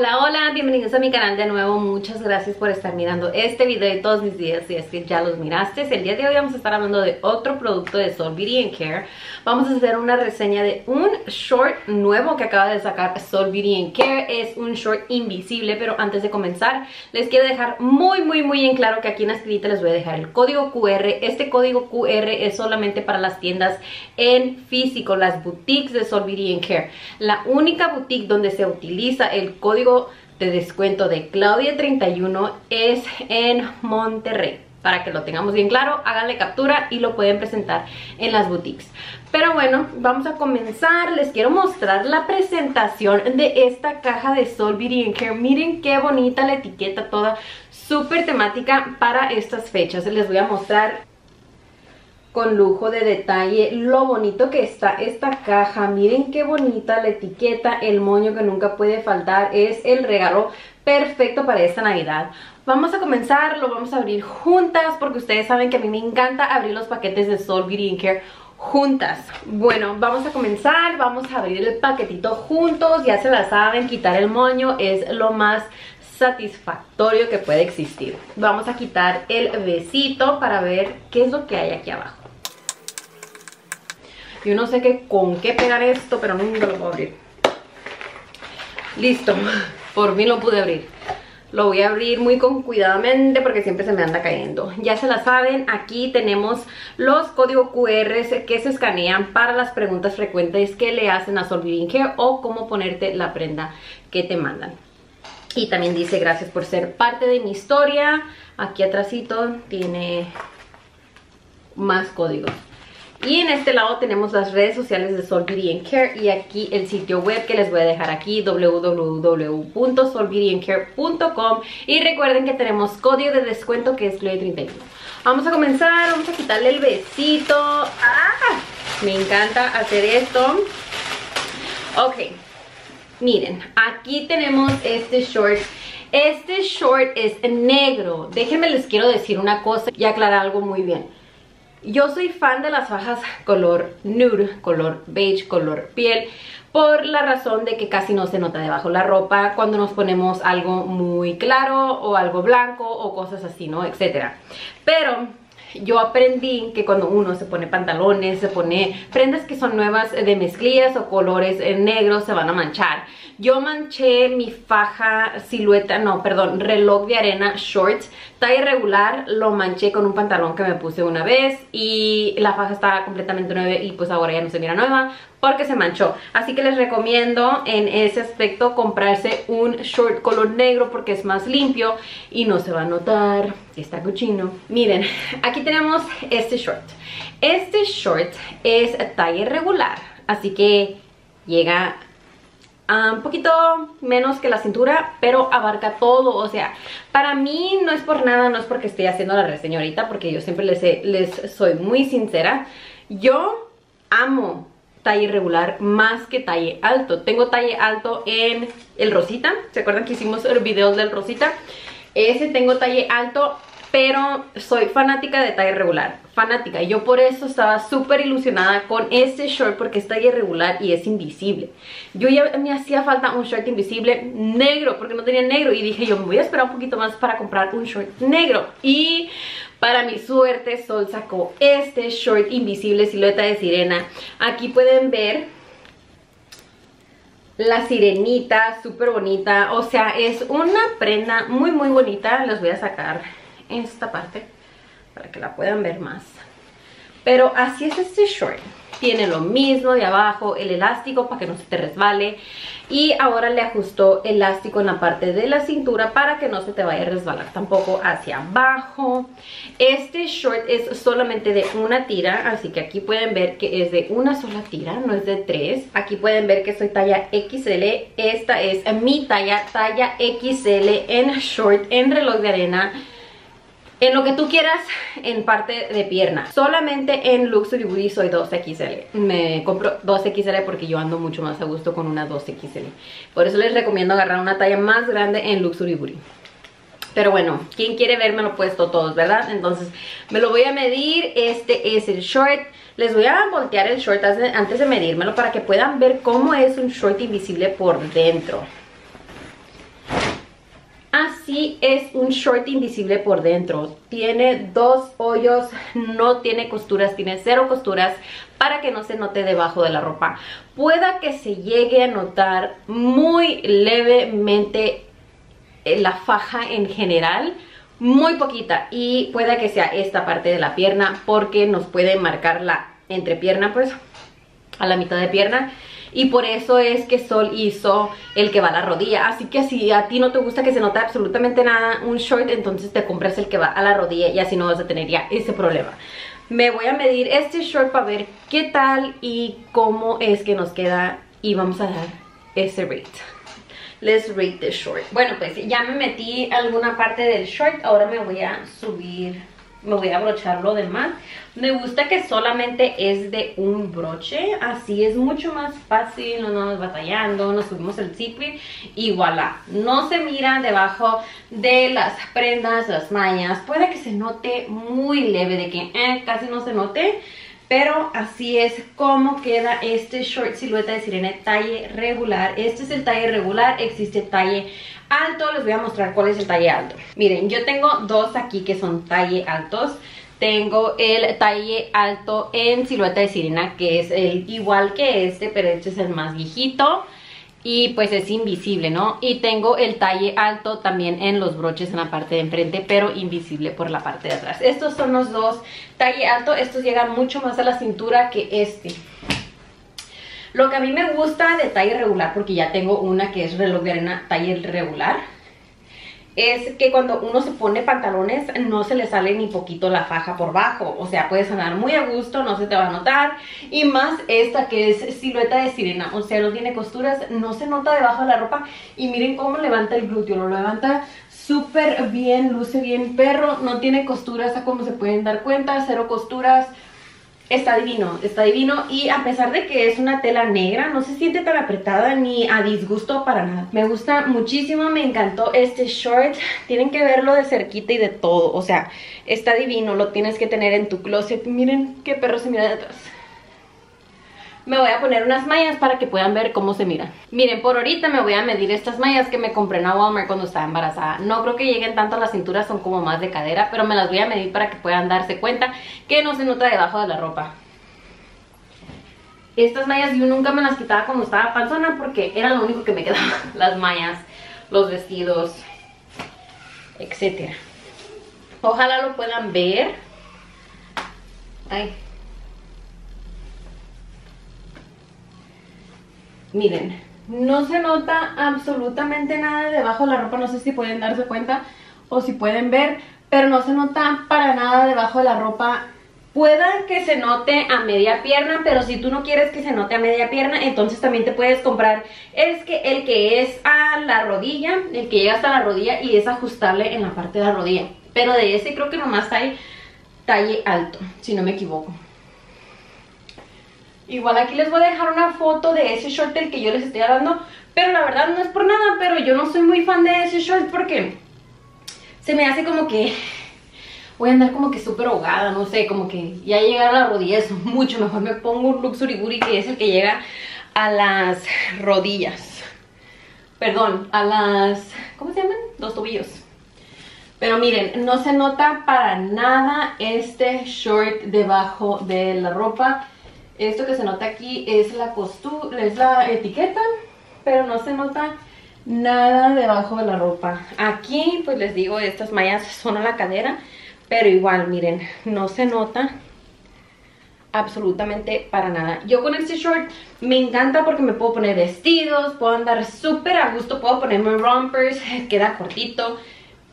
Hola, hola, bienvenidos a mi canal de nuevo, muchas gracias por estar mirando este video y todos mis videos si es que ya los miraste. El día de hoy vamos a estar hablando de otro producto de Sol Beauty Care. Vamos a hacer una reseña de un short nuevo que acaba de sacar Sol Beauty Care. Es un short invisible, pero antes de comenzar les quiero dejar muy, muy, muy en claro que aquí en la escrita les voy a dejar el código QR. Este código QR es solamente para las tiendas en físico, las boutiques de Sol Beauty Care. La única boutique donde se utiliza el código código de descuento de Claudia31 es en Monterrey. Para que lo tengamos bien claro, háganle captura y lo pueden presentar en las boutiques. Pero bueno, vamos a comenzar. Les quiero mostrar la presentación de esta caja de Sol Beauty Care. Miren qué bonita la etiqueta toda, súper temática para estas fechas. Les voy a mostrar con lujo de detalle lo bonito que está esta caja. Miren qué bonita la etiqueta el moño que nunca puede faltar es el regalo perfecto para esta navidad. Vamos a comenzar lo vamos a abrir juntas porque ustedes saben que a mí me encanta abrir los paquetes de Sol Beauty Care juntas. Bueno vamos a comenzar vamos a abrir el paquetito juntos. Ya se la saben quitar el moño es lo más satisfactorio que puede existir. Vamos a quitar el besito para ver qué es lo que hay aquí abajo yo no sé qué, con qué pegar esto, pero nunca lo puedo abrir. Listo, por fin lo pude abrir. Lo voy a abrir muy con cuidadamente porque siempre se me anda cayendo. Ya se la saben, aquí tenemos los códigos QR que se escanean para las preguntas frecuentes que le hacen a Solving o cómo ponerte la prenda que te mandan. Y también dice gracias por ser parte de mi historia. Aquí atrásito tiene más códigos. Y en este lado tenemos las redes sociales de Sol Beauty Care y aquí el sitio web que les voy a dejar aquí www.solbeautyandcare.com y recuerden que tenemos código de descuento que es Chloe31. Vamos a comenzar, vamos a quitarle el besito. ¡Ah! Me encanta hacer esto. Ok, miren, aquí tenemos este short este short es negro. Déjenme les quiero decir una cosa y aclarar algo muy bien. Yo soy fan de las fajas color nude, color beige, color piel por la razón de que casi no se nota debajo la ropa cuando nos ponemos algo muy claro o algo blanco o cosas así, ¿no? Etcétera. Pero yo aprendí que cuando uno se pone pantalones, se pone prendas que son nuevas de mezclillas o colores negros se van a manchar. Yo manché mi faja silueta, no, perdón, reloj de arena shorts, talla regular, lo manché con un pantalón que me puse una vez y la faja estaba completamente nueva y pues ahora ya no se mira nueva porque se manchó. Así que les recomiendo en ese aspecto comprarse un short color negro porque es más limpio y no se va a notar está cochino. Miren, aquí tenemos este short. Este short es talla regular, así que llega un poquito menos que la cintura, pero abarca todo, o sea, para mí no es por nada, no es porque esté haciendo la reseña ahorita, porque yo siempre les, les soy muy sincera, yo amo talle irregular más que talle alto, tengo talle alto en el rosita, ¿se acuerdan que hicimos el video del rosita? Ese tengo talle alto pero soy fanática de talla irregular, fanática. Yo por eso estaba súper ilusionada con este short porque es talla irregular y es invisible. Yo ya me hacía falta un short invisible negro porque no tenía negro y dije yo me voy a esperar un poquito más para comprar un short negro. Y para mi suerte Sol sacó este short invisible silueta de sirena. Aquí pueden ver la sirenita, súper bonita. O sea, es una prenda muy muy bonita. Les voy a sacar esta parte para que la puedan ver más. Pero así es este short. Tiene lo mismo de abajo, el elástico para que no se te resbale. Y ahora le ajustó elástico en la parte de la cintura para que no se te vaya a resbalar tampoco hacia abajo. Este short es solamente de una tira, así que aquí pueden ver que es de una sola tira, no es de tres. Aquí pueden ver que soy talla XL. Esta es mi talla, talla XL en short, en reloj de arena en lo que tú quieras en parte de pierna. Solamente en Luxury Beauty soy 2XL. Me compro 2XL porque yo ando mucho más a gusto con una 2XL. Por eso les recomiendo agarrar una talla más grande en Luxury Beauty. Pero bueno, quien quiere verme lo puesto todos, ¿verdad? Entonces me lo voy a medir. Este es el short. Les voy a voltear el short antes de medírmelo para que puedan ver cómo es un short invisible por dentro. Es un short invisible por dentro. Tiene dos hoyos, no tiene costuras, tiene cero costuras para que no se note debajo de la ropa. Pueda que se llegue a notar muy levemente la faja en general, muy poquita y puede que sea esta parte de la pierna porque nos puede marcar la entrepierna pues a la mitad de pierna y por eso es que Sol hizo el que va a la rodilla así que si a ti no te gusta que se note absolutamente nada un short entonces te compras el que va a la rodilla y así no vas a tener ya ese problema me voy a medir este short para ver qué tal y cómo es que nos queda y vamos a dar ese rate Let's rate the short. Bueno, pues ya me metí alguna parte del short. Ahora me voy a subir, me voy a abrochar lo demás. Me gusta que solamente es de un broche. Así es mucho más fácil. No nos batallando. Nos subimos el zipper y voilà. No se mira debajo de las prendas, las mallas. Puede que se note muy leve de que eh, casi no se note. Pero así es como queda este short silueta de sirena talle regular. Este es el talle regular, existe talle alto. Les voy a mostrar cuál es el talle alto. Miren, yo tengo dos aquí que son talle altos. Tengo el talle alto en silueta de sirena, que es el igual que este, pero este es el más viejito y pues es invisible, ¿no? Y tengo el talle alto también en los broches en la parte de enfrente, pero invisible por la parte de atrás. Estos son los dos talle alto, estos llegan mucho más a la cintura que este. Lo que a mí me gusta de talle regular, porque ya tengo una que es reloj de arena talle regular, es que cuando uno se pone pantalones no se le sale ni poquito la faja por bajo. O sea, puedes andar muy a gusto, no se te va a notar. Y más esta que es silueta de sirena, o sea, no tiene costuras, no se nota debajo de la ropa. Y miren cómo levanta el glúteo, lo levanta súper bien, luce bien perro, no tiene costuras, como se pueden dar cuenta, cero costuras Está divino, está divino y a pesar de que es una tela negra, no se siente tan apretada ni a disgusto para nada. Me gusta muchísimo, me encantó este short. Tienen que verlo de cerquita y de todo, o sea, está divino, lo tienes que tener en tu closet. Miren qué perro se mira de atrás me voy a poner unas mallas para que puedan ver cómo se mira. Miren, por ahorita me voy a medir estas mallas que me compré en Walmart cuando estaba embarazada. No creo que lleguen tanto a la cintura, son como más de cadera, pero me las voy a medir para que puedan darse cuenta que no se nota debajo de la ropa. Estas mallas yo nunca me las quitaba cuando estaba panzona porque era lo único que me quedaba. Las mallas, los vestidos, etcétera. Ojalá lo puedan ver. Ay, Miren, no se nota absolutamente nada debajo de la ropa, no sé si pueden darse cuenta o si pueden ver, pero no se nota para nada debajo de la ropa. Pueda que se note a media pierna, pero si tú no quieres que se note a media pierna, entonces también te puedes comprar es que el que es a la rodilla, el que llega hasta la rodilla y es ajustable en la parte de la rodilla. Pero de ese creo que nomás hay talle alto, si no me equivoco. Igual aquí les voy a dejar una foto de ese short del que yo les estoy dando. Pero la verdad no es por nada, pero yo no soy muy fan de ese short porque se me hace como que voy a andar como que súper ahogada, no sé, como que ya llegar a la rodilla mucho mejor. Me pongo un Luxury Booty que es el que llega a las rodillas. Perdón, a las... ¿cómo se llaman? Los tobillos. Pero miren, no se nota para nada este short debajo de la ropa. Esto que se nota aquí es la costura, es la etiqueta, pero no se nota nada debajo de la ropa. Aquí, pues les digo, estas mallas son a la cadera, pero igual, miren, no se nota absolutamente para nada. Yo con este short me encanta porque me puedo poner vestidos, puedo andar súper a gusto, puedo ponerme rompers, queda cortito,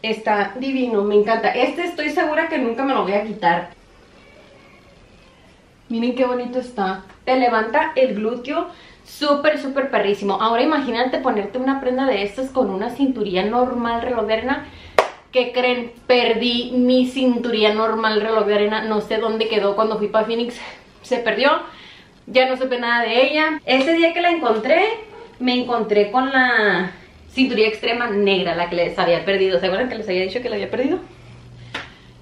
está divino, me encanta. Este estoy segura que nunca me lo voy a quitar. Miren qué bonito está. Te levanta el glúteo súper, súper perrísimo. Ahora imagínate ponerte una prenda de estas con una cinturilla normal reloj de arena. ¿Qué creen? Perdí mi cinturilla normal reloj de arena. No sé dónde quedó cuando fui para Phoenix. Se perdió. Ya no supe nada de ella. Ese día que la encontré, me encontré con la cinturilla extrema negra, la que les había perdido. ¿Se acuerdan que les había dicho que la había perdido?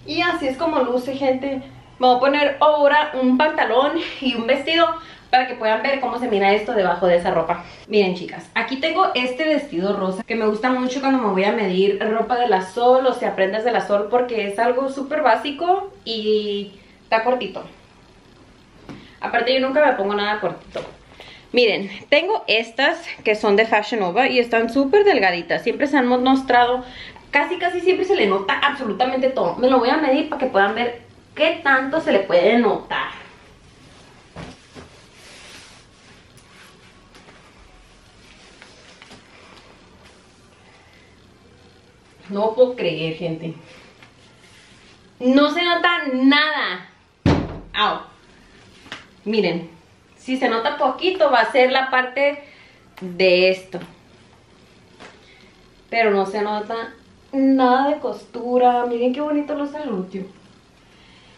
Y así es como luce, gente. Me voy a poner ahora un pantalón y un vestido para que puedan ver cómo se mira esto debajo de esa ropa. Miren chicas, aquí tengo este vestido rosa que me gusta mucho cuando me voy a medir ropa de la Sol o sea, prendas de la Sol porque es algo súper básico y está cortito. Aparte yo nunca me pongo nada cortito. Miren, tengo estas que son de Fashion Nova y están súper delgaditas. Siempre se han mostrado, casi casi siempre se le nota absolutamente todo. Me lo voy a medir para que puedan ver qué tanto se le puede notar. No puedo creer, gente. No se nota nada. Miren, si se nota poquito va a ser la parte de esto. Pero no se nota nada de costura. Miren qué bonito los glúteo.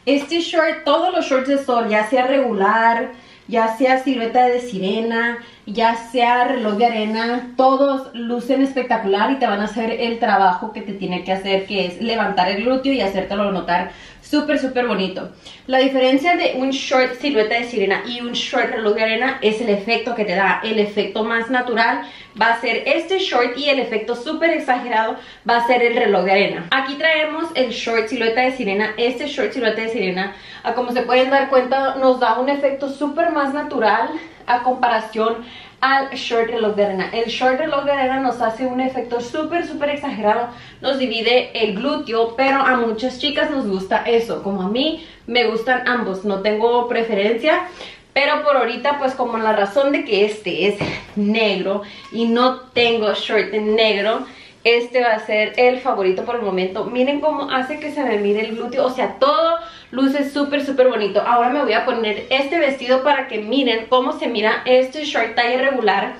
Este short, todos los shorts de sol, ya sea regular, ya sea silueta de sirena, ya sea reloj de arena, todos lucen espectacular y te van a hacer el trabajo que te tiene que hacer, que es levantar el glúteo y hacértelo notar súper, súper bonito. La diferencia de un short silueta de sirena y un short reloj de arena es el efecto que te da. El efecto más natural va a ser este short y el efecto súper exagerado va a ser el reloj de arena. Aquí traemos el short silueta de sirena. Este short silueta de sirena, como se pueden dar cuenta, nos da un efecto súper más natural a comparación al short reloj de arena. El short reloj de arena nos hace un efecto súper, súper exagerado. Nos divide el glúteo, pero a muchas chicas nos gusta eso. Como a mí, me gustan ambos. No tengo preferencia. Pero por ahorita, pues como la razón de que este es negro y no tengo short negro, este va a ser el favorito por el momento. Miren cómo hace que se me mire el glúteo. O sea, todo luce súper, súper bonito. Ahora me voy a poner este vestido para que miren cómo se mira este short talla regular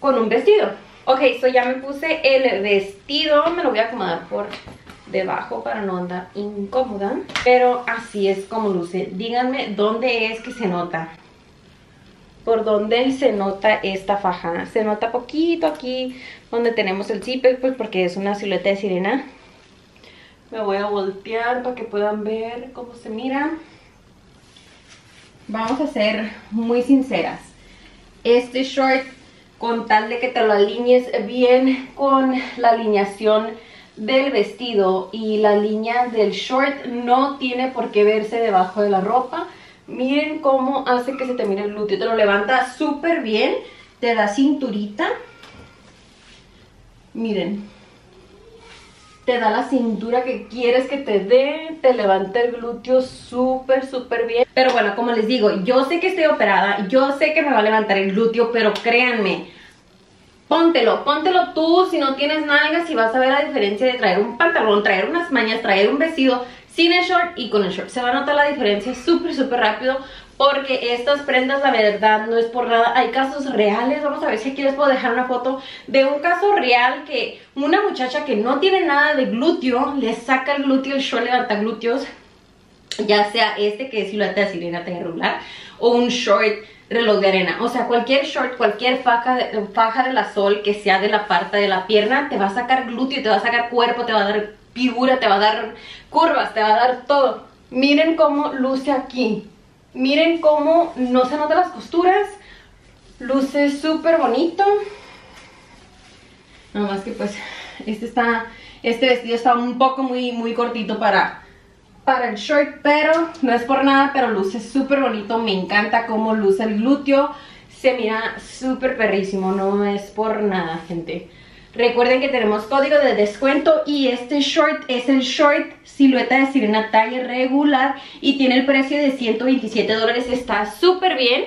con un vestido. Ok, so ya me puse el vestido. Me lo voy a acomodar por debajo para no andar incómoda. Pero así es como luce. Díganme dónde es que se nota por donde se nota esta faja. Se nota poquito aquí donde tenemos el zipper, pues porque es una silueta de sirena. Me voy a voltear para que puedan ver cómo se mira. Vamos a ser muy sinceras. Este short, con tal de que te lo alinees bien con la alineación del vestido y la línea del short, no tiene por qué verse debajo de la ropa Miren cómo hace que se te mire el glúteo. Te lo levanta súper bien. Te da cinturita. Miren. Te da la cintura que quieres que te dé. Te levanta el glúteo súper, súper bien. Pero bueno, como les digo, yo sé que estoy operada. Yo sé que me va a levantar el glúteo. Pero créanme, póntelo, póntelo tú si no tienes nalgas y vas a ver la diferencia de traer un pantalón, traer unas mañas, traer un vestido sin el short y con el short. Se va a notar la diferencia súper, súper rápido porque estas prendas, la verdad, no es por nada. Hay casos reales, vamos a ver si aquí les puedo dejar una foto de un caso real que una muchacha que no tiene nada de glúteo, le saca el glúteo, el short levanta glúteos, ya sea este que es silueta de sirena regular o un short reloj de arena. O sea, cualquier short, cualquier faja de, faja de la sol que sea de la parte de la pierna, te va a sacar glúteo, te va a sacar cuerpo, te va a dar figura, te va a dar curvas, te va a dar todo. Miren cómo luce aquí. Miren cómo no se notan las costuras. Luce súper bonito. Nada más que pues este está, este vestido está un poco muy, muy cortito para, para el short, pero no es por nada, pero luce súper bonito. Me encanta cómo luce el glúteo. Se mira súper perrísimo, no es por nada, gente. Recuerden que tenemos código de descuento y este short es el short silueta de sirena talla regular y tiene el precio de 127 dólares. Está súper bien.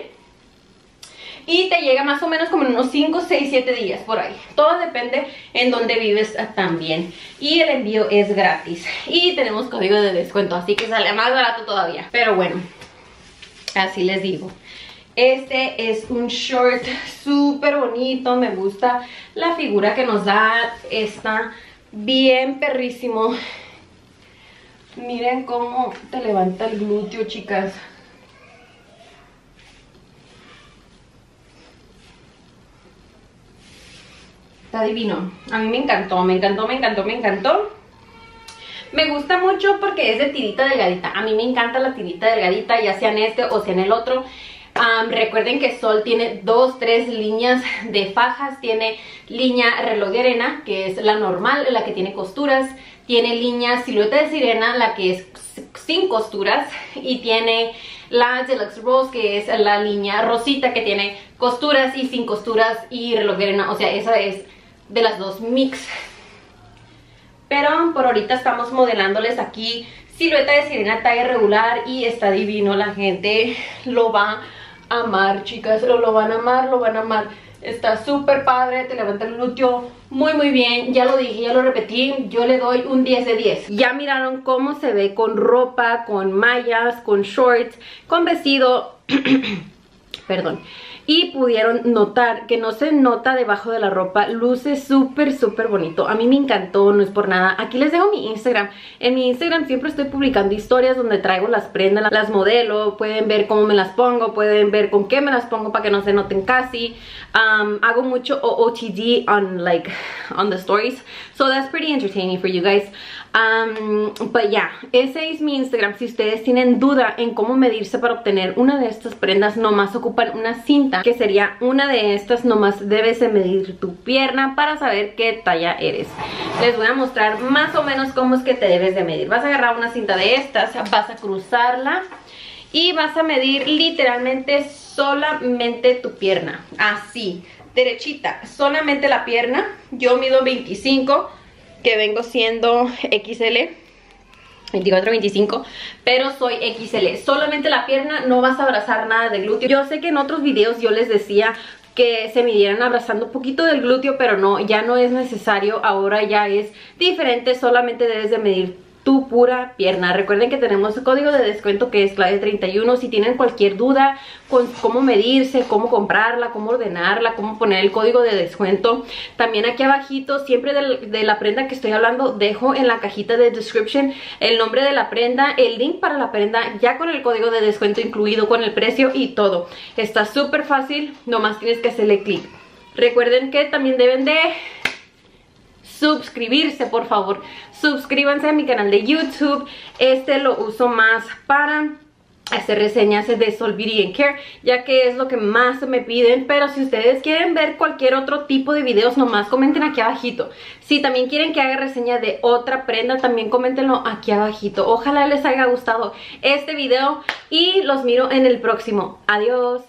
Y te llega más o menos como en unos 5, 6, 7 días por ahí. Todo depende en dónde vives también. Y el envío es gratis. Y tenemos código de descuento, así que sale más barato todavía. Pero bueno, así les digo. Este es un short súper bonito, me gusta la figura que nos da, está bien perrísimo. Miren cómo te levanta el glúteo, chicas. Está divino. A mí me encantó, me encantó, me encantó, me encantó. Me gusta mucho porque es de tirita delgadita. A mí me encanta la tirita delgadita, ya sea en este o sea en el otro. Recuerden que Sol tiene dos, tres líneas de fajas. Tiene línea reloj de arena, que es la normal, la que tiene costuras. Tiene línea silueta de sirena, la que es sin costuras. Y tiene la Deluxe Rose, que es la línea rosita, que tiene costuras y sin costuras y reloj de arena. O sea, esa es de las dos mix. Pero por ahorita estamos modelándoles aquí silueta de sirena talla regular y está divino. La gente lo va a amar, chicas. Lo, lo van a amar, lo van a amar. Está súper padre, te levanta el glúteo muy muy bien, ya lo dije, ya lo repetí, yo le doy un 10 de 10 Ya miraron cómo se ve con ropa, con mallas, con shorts, con vestido, perdón y pudieron notar que no se nota debajo de la ropa, luce súper súper bonito, a mí me encantó, no es por nada, aquí les dejo mi Instagram, en mi Instagram siempre estoy publicando historias donde traigo las prendas, las modelo, pueden ver cómo me las pongo, pueden ver con qué me las pongo para que no se noten casi, um, hago mucho OOTD on like, on the stories, so that's pretty entertaining for you guys, um, but yeah, ese es mi Instagram, si ustedes tienen duda en cómo medirse para obtener una de estas prendas, nomás ocupan una cinta que sería una de estas, nomás debes de medir tu pierna para saber qué talla eres. Les voy a mostrar más o menos cómo es que te debes de medir. Vas a agarrar una cinta de estas, vas a cruzarla y vas a medir literalmente solamente tu pierna, así, derechita, solamente la pierna. Yo mido 25, que vengo siendo XL 24, 25, pero soy XL. Solamente la pierna, no vas a abrazar nada de glúteo. Yo sé que en otros videos yo les decía que se midieran abrazando un poquito del glúteo, pero no, ya no es necesario. Ahora ya es diferente, solamente debes de medir tu pura pierna. Recuerden que tenemos el código de descuento que es clave 31. Si tienen cualquier duda con cómo medirse, cómo comprarla, cómo ordenarla, cómo poner el código de descuento, también aquí abajito, siempre de, la prenda que estoy hablando, dejo en la cajita de description el nombre de la prenda, el link para la prenda, ya con el código de descuento incluido, con el precio y todo. Está súper fácil, nomás tienes que hacerle clic. Recuerden que también deben de suscribirse, por favor. Suscríbanse a mi canal de YouTube. Este lo uso más para hacer reseñas de Sol Beauty Care ya que es lo que más me piden. Pero si ustedes quieren ver cualquier otro tipo de videos nomás comenten aquí abajito. Si también quieren que haga reseña de otra prenda también coméntenlo aquí abajito. Ojalá les haya gustado este video y los miro en el próximo. Adiós